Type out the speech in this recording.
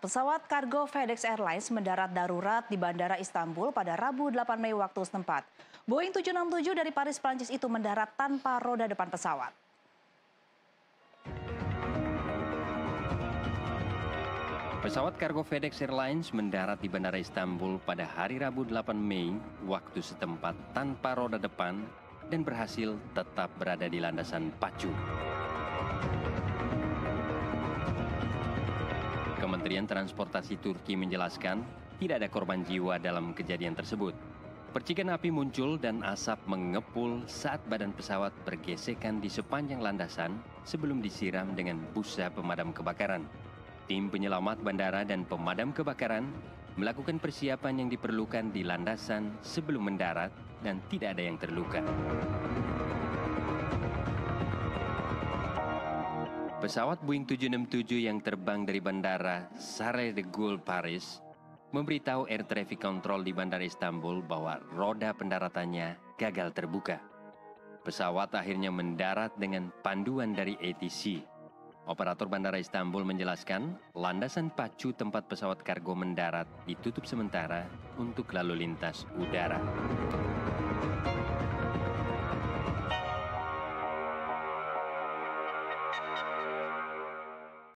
Pesawat kargo FedEx Airlines mendarat darurat di Bandara Istanbul pada Rabu 8 Mei waktu setempat. Boeing 767 dari Paris, Prancis itu mendarat tanpa roda depan pesawat. Pesawat kargo FedEx Airlines mendarat di Bandara Istanbul pada hari Rabu 8 Mei waktu setempat tanpa roda depan dan berhasil tetap berada di landasan pacu. Kementerian Transportasi Turki menjelaskan tidak ada korban jiwa dalam kejadian tersebut. Percikan api muncul dan asap mengepul saat badan pesawat bergesekan di sepanjang landasan sebelum disiram dengan busa pemadam kebakaran. Tim penyelamat bandara dan pemadam kebakaran melakukan persiapan yang diperlukan di landasan sebelum mendarat dan tidak ada yang terluka. Pesawat Boeing 767 yang terbang dari bandara Charles de Gaulle Paris memberitahu air traffic control di Bandara Istanbul bahwa roda pendaratannya gagal terbuka. Pesawat akhirnya mendarat dengan panduan dari ATC. Operator Bandara Istanbul menjelaskan, landasan pacu tempat pesawat kargo mendarat ditutup sementara untuk lalu lintas udara.